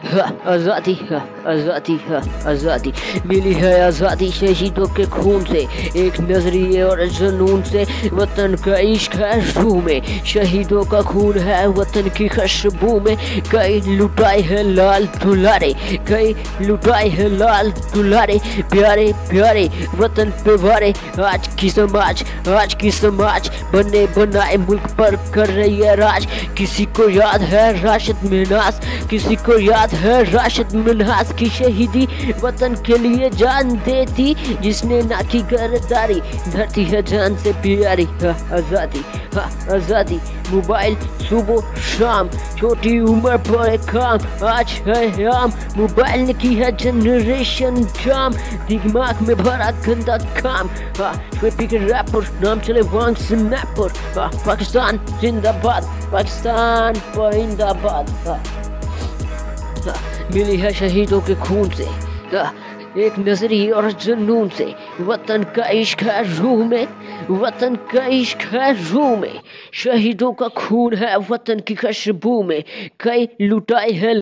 आज़ादी आज़ादी आज़ादी मिली है आज़ादी शहीदों के खून से। एक नज़रिए और जुनून से वतन का इश्क है रूह में शहीदों का खून है वतन की खुशबू में। कई लुटाए हैं लाल दुलारे, कई लुटाए है लाल दुलारे। प्यारे प्यारे वतन पे भारे आज की समाज, आज की समाज बने बनाए मुल्क पर कर रही है राज। किसी को याद है राशिद मिनास, किसी को याद है राशिद मिनास की शहीदी वतन के लिए जान देती जिसने ना की गरदारी धरती है जान से प्यारी हाँ, आज़ादी हाँ, आज़ादी मोबाइल सुबह शाम छोटी उम्र पर काम आज है आम मोबाइल ने की है जनरेशन जाम दिमाग में भरा गंदा काम हाँ रैपर नाम चले वांग स्नैपर हाँ पाकिस्तान जिंदाबाद पाकिस्तान हाँ हाँ, मिली है शहीदों के खून से हाँ, एक नजरी और जुनून से। वतन का इश्क है रूह में वतन का इश्क है रूह में। शहीदों का खून है वतन की खुशबू में। कई लुटाई हैं